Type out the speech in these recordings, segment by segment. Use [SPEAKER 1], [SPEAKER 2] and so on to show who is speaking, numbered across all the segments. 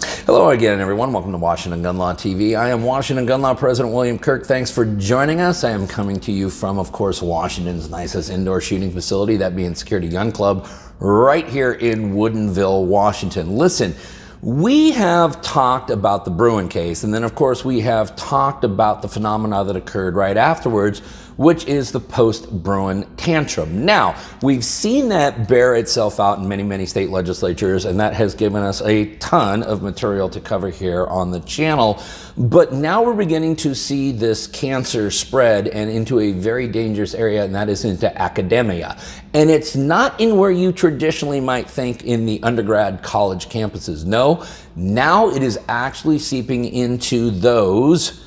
[SPEAKER 1] Hello again, everyone. Welcome to Washington Gun Law TV. I am Washington Gun Law President William Kirk. Thanks for joining us. I am coming to you from, of course, Washington's nicest indoor shooting facility, that being Security Gun Club, right here in Woodinville, Washington. Listen, we have talked about the Bruen case, and then, of course, we have talked about the phenomena that occurred right afterwards which is the post Bruen tantrum. Now, we've seen that bear itself out in many, many state legislatures, and that has given us a ton of material to cover here on the channel. But now we're beginning to see this cancer spread and into a very dangerous area, and that is into academia. And it's not in where you traditionally might think in the undergrad college campuses. No, now it is actually seeping into those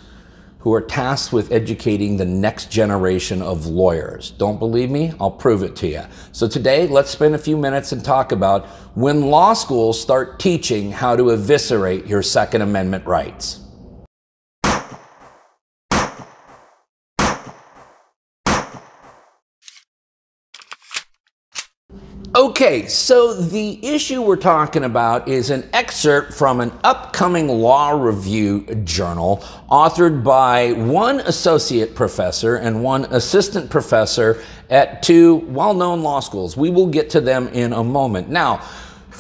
[SPEAKER 1] who are tasked with educating the next generation of lawyers. Don't believe me? I'll prove it to you. So today, let's spend a few minutes and talk about when law schools start teaching how to eviscerate your Second Amendment rights. Okay, so the issue we're talking about is an excerpt from an upcoming law review journal authored by one associate professor and one assistant professor at two well known law schools. We will get to them in a moment. Now,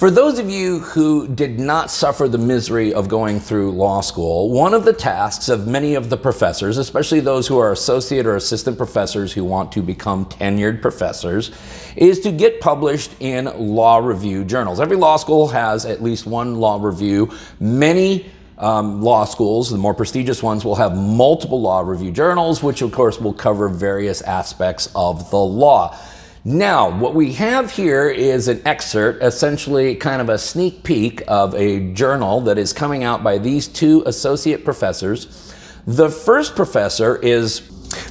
[SPEAKER 1] for those of you who did not suffer the misery of going through law school, one of the tasks of many of the professors, especially those who are associate or assistant professors who want to become tenured professors, is to get published in law review journals. Every law school has at least one law review. Many um, law schools, the more prestigious ones, will have multiple law review journals, which of course will cover various aspects of the law. Now, what we have here is an excerpt, essentially kind of a sneak peek of a journal that is coming out by these two associate professors. The first professor is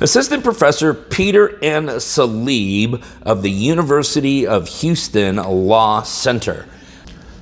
[SPEAKER 1] Assistant Professor Peter N. Salib of the University of Houston Law Center.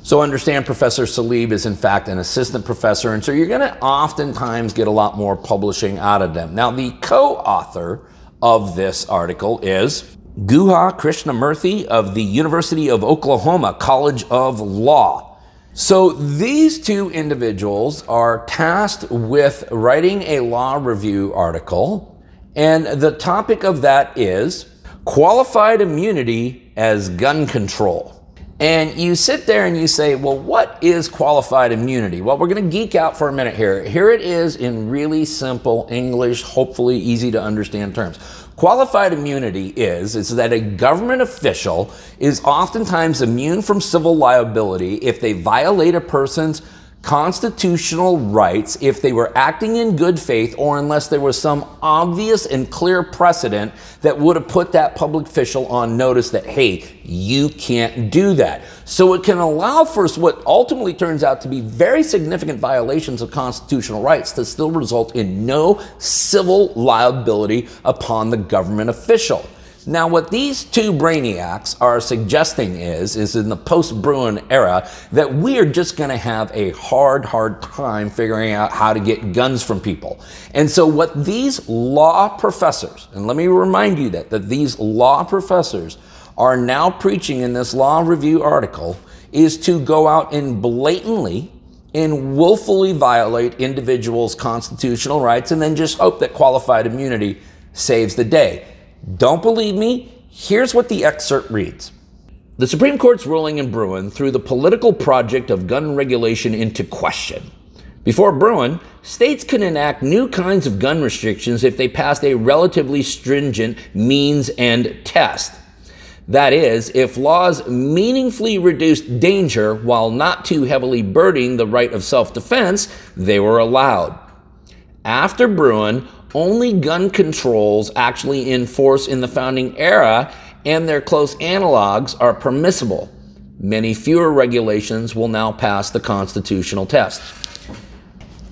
[SPEAKER 1] So understand Professor Salib is in fact an assistant professor, and so you're going to oftentimes get a lot more publishing out of them. Now, the co-author of this article is Guha Krishnamurthy of the University of Oklahoma College of Law. So these two individuals are tasked with writing a law review article, and the topic of that is qualified immunity as gun control. And you sit there and you say, well, what is qualified immunity? Well, we're going to geek out for a minute here. Here it is in really simple English, hopefully easy to understand terms. Qualified immunity is, is that a government official is oftentimes immune from civil liability if they violate a person's constitutional rights if they were acting in good faith or unless there was some obvious and clear precedent that would have put that public official on notice that, hey, you can't do that. So it can allow for what ultimately turns out to be very significant violations of constitutional rights to still result in no civil liability upon the government official. Now, what these two brainiacs are suggesting is, is in the post-Bruen era, that we are just going to have a hard, hard time figuring out how to get guns from people. And so what these law professors, and let me remind you that, that these law professors are now preaching in this law review article is to go out and blatantly and willfully violate individuals' constitutional rights and then just hope that qualified immunity saves the day. Don't believe me? Here's what the excerpt reads. The Supreme Court's ruling in Bruen threw the political project of gun regulation into question. Before Bruen, states could enact new kinds of gun restrictions if they passed a relatively stringent means-ends test. That is, if laws meaningfully reduced danger while not too heavily burdening the right of self defense, they were allowed. After Bruen, only gun controls actually in force in the founding era and their close analogs are permissible. Many fewer regulations will now pass the constitutional test.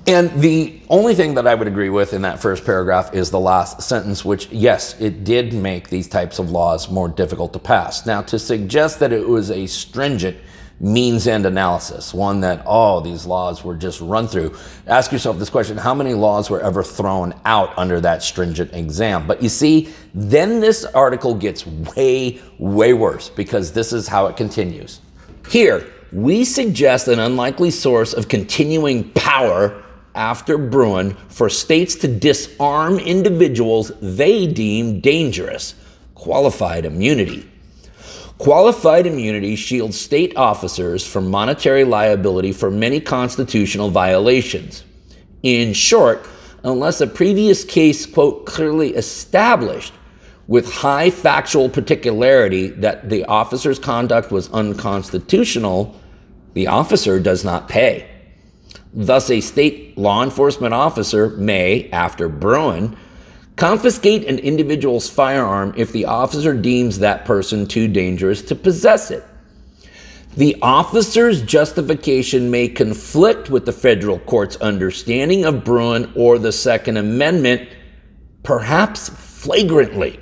[SPEAKER 1] And the only thing that I would agree with in that first paragraph is the last sentence, which, yes, it did make these types of laws more difficult to pass. Now, to suggest that it was a stringent means end analysis, one that, oh, these laws were just run through. Ask yourself this question how many laws were ever thrown out under that stringent exam? But you see, then this article gets way, way worse because this is how it continues. Here, we suggest an unlikely source of continuing power after Bruen for states to disarm individuals they deem dangerous. Qualified immunity. Qualified immunity shields state officers from monetary liability for many constitutional violations. In short, unless a previous case, quote, clearly established with high factual particularity that the officer's conduct was unconstitutional, the officer does not pay. Thus, a state law enforcement officer may, after Bruen, confiscate an individual's firearm if the officer deems that person too dangerous to possess it. The officer's justification may conflict with the federal court's understanding of Bruen or the Second Amendment, perhaps flagrantly.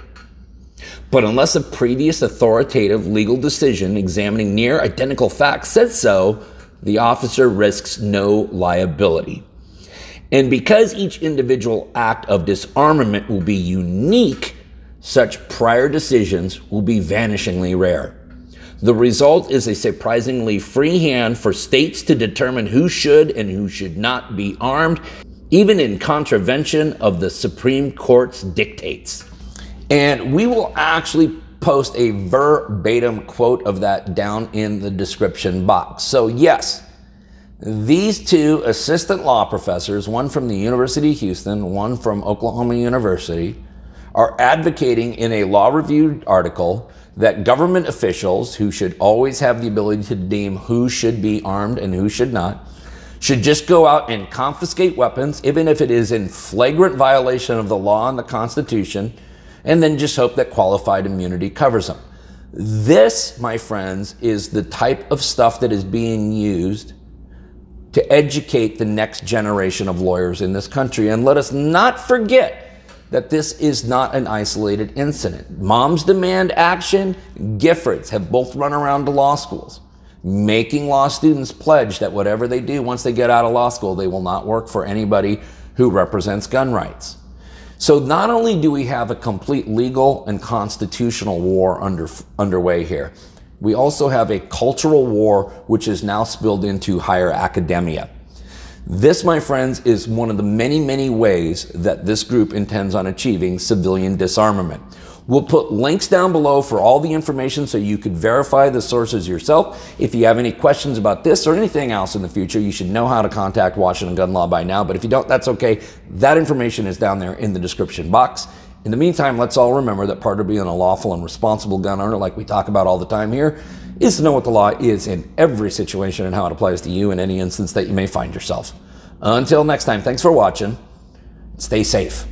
[SPEAKER 1] But unless a previous authoritative legal decision examining near identical facts says so, the officer risks no liability. And because each individual act of disarmament will be unique, such prior decisions will be vanishingly rare. The result is a surprisingly free hand for states to determine who should and who should not be armed, even in contravention of the Supreme Court's dictates. And we will actually post a verbatim quote of that down in the description box. So, yes, these two assistant law professors, one from the University of Houston, one from Oklahoma University, are advocating in a law review article that government officials, who should always have the ability to deem who should be armed and who should not, should just go out and confiscate weapons, even if it is in flagrant violation of the law and the Constitution, and then just hope that qualified immunity covers them. This, my friends, is the type of stuff that is being used to educate the next generation of lawyers in this country. And let us not forget that this is not an isolated incident. Moms demand action, Giffords have both run around to law schools, making law students pledge that whatever they do once they get out of law school, they will not work for anybody who represents gun rights. So not only do we have a complete legal and constitutional war under, underway here, we also have a cultural war which is now spilled into higher academia. This, my friends, is one of the many, many ways that this group intends on achieving civilian disarmament. We'll put links down below for all the information so you can verify the sources yourself. If you have any questions about this or anything else in the future, you should know how to contact Washington Gun Law by now. But if you don't, that's okay. That information is down there in the description box. In the meantime, let's all remember that part of being a lawful and responsible gun owner, like we talk about all the time here, is to know what the law is in every situation and how it applies to you in any instance that you may find yourself. Until next time, thanks for watching. Stay safe.